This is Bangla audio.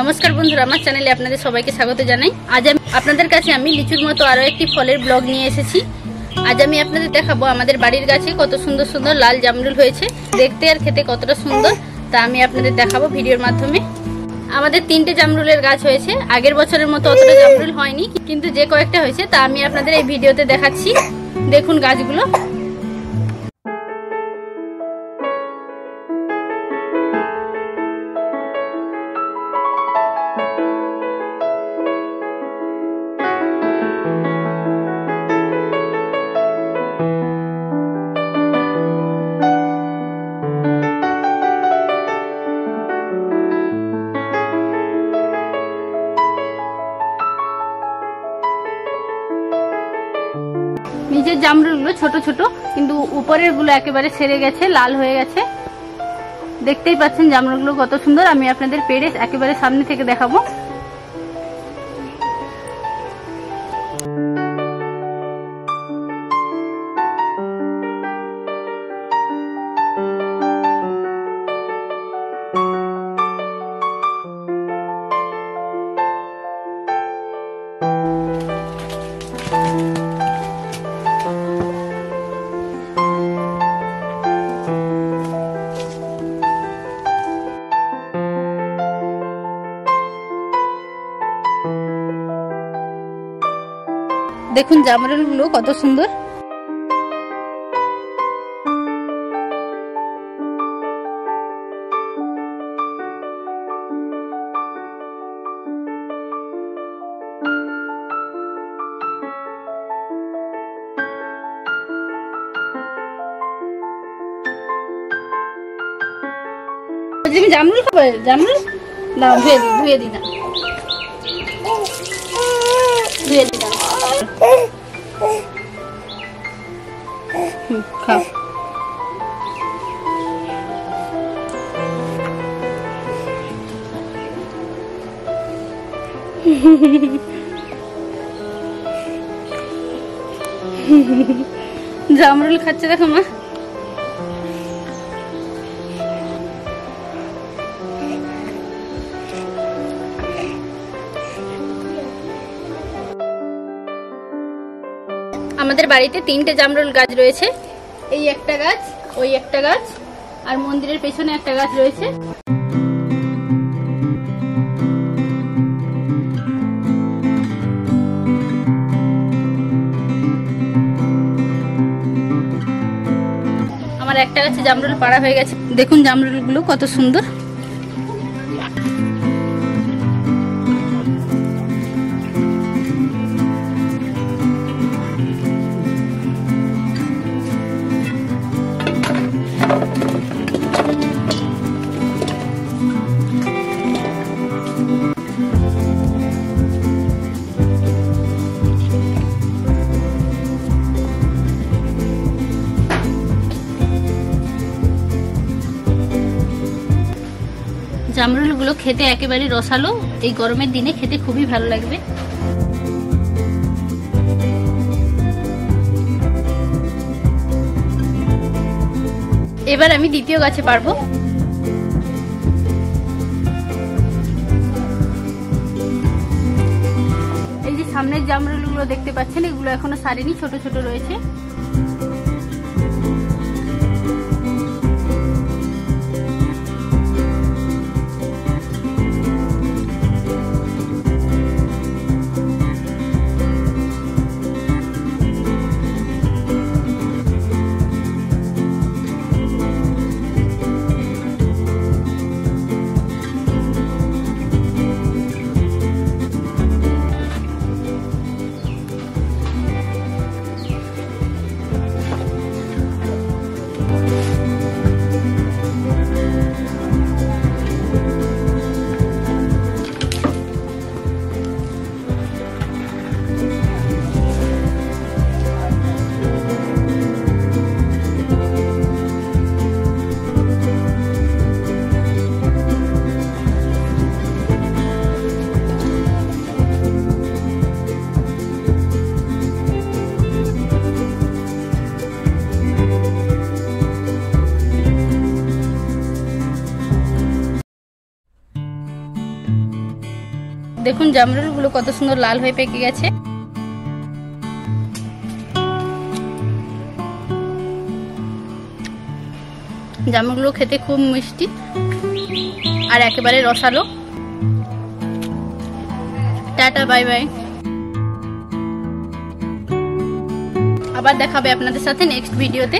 নমস্কার বন্ধুরা, আমার চ্যানেলে আপনাদের সবাইকে স্বাগত জানাই। আজ আমি আপনাদের কাছে আমি লিচুর মতো আরও একটি ফলের ব্লগ নিয়ে এসেছি। আজ আমি আপনাদের দেখাবো আমাদের বাড়ির গাছে কত সুন্দর সুন্দর লাল জামরুল হয়েছে। দেখতে আর খেতে কতটা সুন্দর, তা আমি আপনাদের দেখাবো ভিডিওর মাধ্যমে। আমাদের তিনটে জামরুলের গাছ হয়েছে। আগের বছরের মতো অতটা জামরুল হয়নি, কিন্তু যে কয়েকটা হয়েছে, তা আমি আপনাদের এই ভিডিওতে দেখাচ্ছি। দেখুন গাছগুলো। নিচের জামরুলগুলো ছোট ছোট, কিন্তু উপরেরগুলো একেবারে সেরে গেছে, লাল হয়ে গেছে। দেখতেই পাচ্ছেন জামরুলগুলো কত সুন্দর। আমি আপনাদের পেরে একেবারে সামনে থেকে দেখাবো। দেখুন জামরুলগুলো কত সুন্দর। তুমি জামরুল খাবে? জামরুল? না ধুয়ে দিই ধুয়ে দিই না। জামরুল খাচ্ছে দেখো মা। আমাদের বাড়িতে তিনটে জামরুল গাছ রয়েছে। এই একটা গাছ, ওই একটা গাছ, আর মন্দিরের পেছনে একটা গাছ রয়েছে। আমার একটা গাছে জামরুল পাড়া হয়ে গেছে। দেখুন জামরুলগুলো কত সুন্দর। জামরুলগুলো খেতে একেবারে রসালো। এই গরমের দিনে খেতে খুবই ভালো লাগবে। এবার আমি দ্বিতীয় গাছে পারব। এই যে সামনের জামরুলগুলো দেখতে পাচ্ছেন, এগুলো এখনও সারেনি, ছোট ছোট রয়েছে। দেখুন জামরুলগুলো কত সুন্দর লাল হয়ে পেকে গেছে। জামরুলগুলো খেতে খুব মিষ্টি আর একেবারে রসালো। Tata, bye bye. আবার দেখাবে আপনাদের সাথে নেক্সট ভিডিওতে